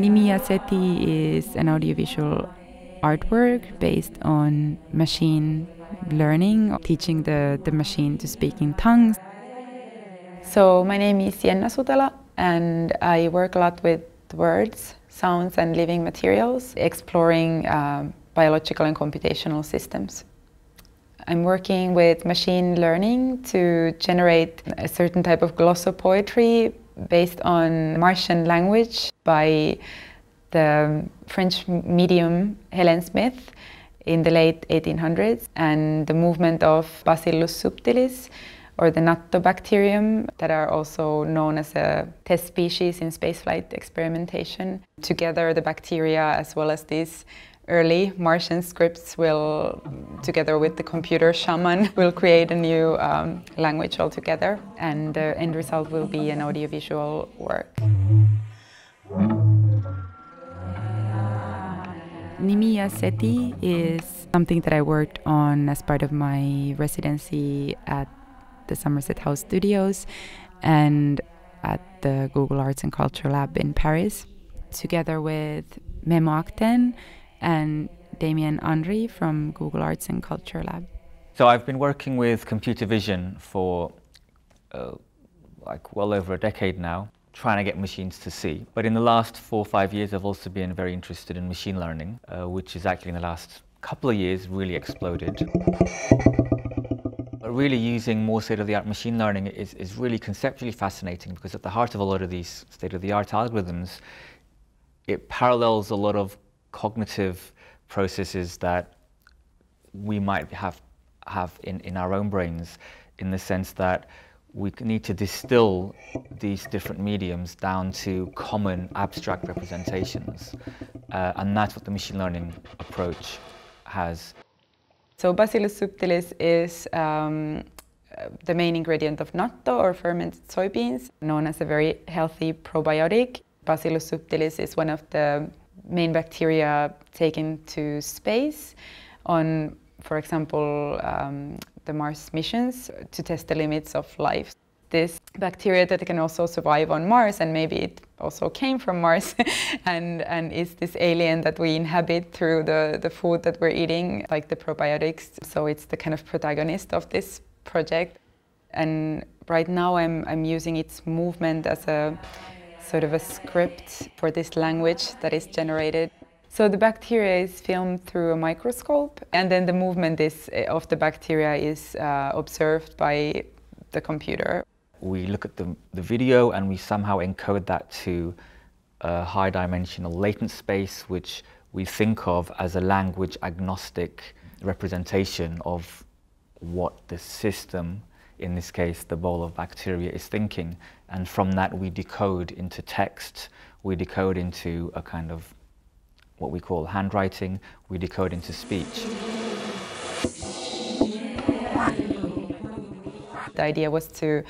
nimiia cétiï is an audiovisual artwork based on machine learning, teaching the, the machine to speak in tongues. So my name is Jenna Sutela and I work a lot with words, sounds and living materials, exploring um, biological and computational systems. I'm working with machine learning to generate a certain type of glossopoetry based on Martian language by the French medium Hélène Smith in the late 1800s and the movement of Bacillus subtilis or the Nattobacterium that are also known as a test species in spaceflight experimentation. Together the bacteria as well as these early Martian scripts will, together with the computer shaman, will create a new um, language altogether and the end result will be an audiovisual work. nimiia cétiï is something that I worked on as part of my residency at the Somerset House Studios and at the Google Arts and Culture Lab in Paris, together with Memo Akten and Damien Henry from Google Arts and Culture Lab. So I've been working with computer vision for uh, like well over a decade now trying to get machines to see. But in the last four or five years, I've also been very interested in machine learning, uh, which is actually in the last couple of years really exploded. But really using more state-of-the-art machine learning is, is really conceptually fascinating because at the heart of a lot of these state-of-the-art algorithms, it parallels a lot of cognitive processes that we might have, have in, in our own brains in the sense that we need to distill these different mediums down to common abstract representations. Uh, and that's what the machine learning approach has. So Bacillus subtilis is um, the main ingredient of natto or fermented soybeans, known as a very healthy probiotic. Bacillus subtilis is one of the main bacteria taken to space on, for example, um, the Mars missions to test the limits of life. This bacteria that can also survive on Mars and maybe it also came from Mars and, and is this alien that we inhabit through the, the food that we're eating, like the probiotics. So it's the kind of protagonist of this project. And right now I'm, I'm using its movement as a sort of a script for this language that is generated. So the bacteria is filmed through a microscope and then the movement is, eh, of the bacteria is uh, observed by the computer. We look at the, the video and we somehow encode that to a high dimensional latent space which we think of as a language agnostic representation of what the system, in this case the bowl of bacteria, is thinking. And from that we decode into text, we decode into a kind of what we call handwriting, we decode into speech. The idea was to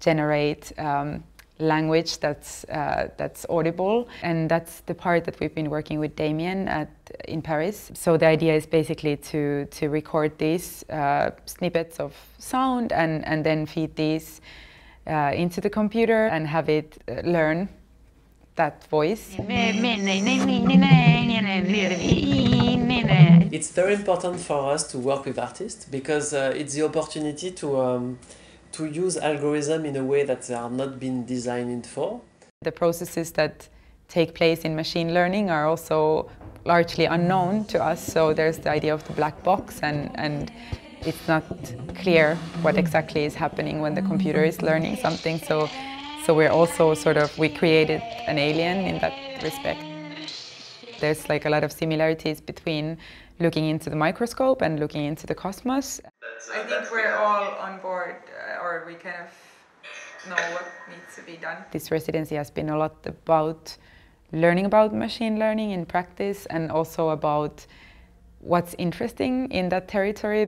generate um, language that's uh, that's audible, and that's the part that we've been working with Damien at in Paris. So the idea is basically to to record these uh, snippets of sound and and then feed these uh, into the computer and have it uh, learn that voice. It's very important for us to work with artists because uh, it's the opportunity to, um, to use algorithm in a way that they are not been designed for. The processes that take place in machine learning are also largely unknown to us, so there's the idea of the black box and, and it's not clear what exactly is happening when the computer is learning something. So so we're also sort of, we created an alien in that respect. There's like a lot of similarities between looking into the microscope and looking into the cosmos. I think we're all on board, we kind of know what needs to be done. This residency has been a lot about learning about machine learning in practice and also about what's interesting in that territory.